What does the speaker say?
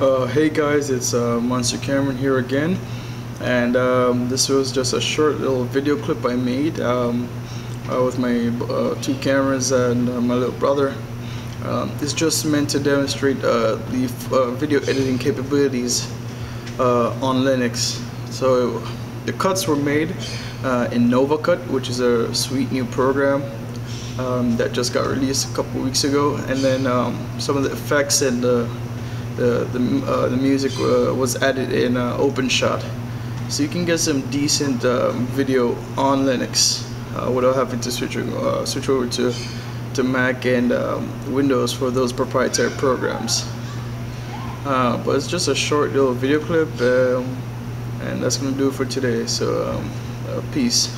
Uh, hey guys, it's uh, Monster Cameron here again, and um, this was just a short little video clip I made um, uh, with my uh, two cameras and uh, my little brother. Um, it's just meant to demonstrate uh, the video editing capabilities on Linux. So the cuts were made in NovaCut, which is a sweet new program um, that just got released a couple weeks ago, and then um, some of the effects and the the the, uh, the music uh, was added in uh, OpenShot, so you can get some decent um, video on Linux uh, without having to switch uh, switch over to to Mac and um, Windows for those proprietary programs. Uh, but it's just a short little video clip, um, and that's gonna do it for today. So um, peace.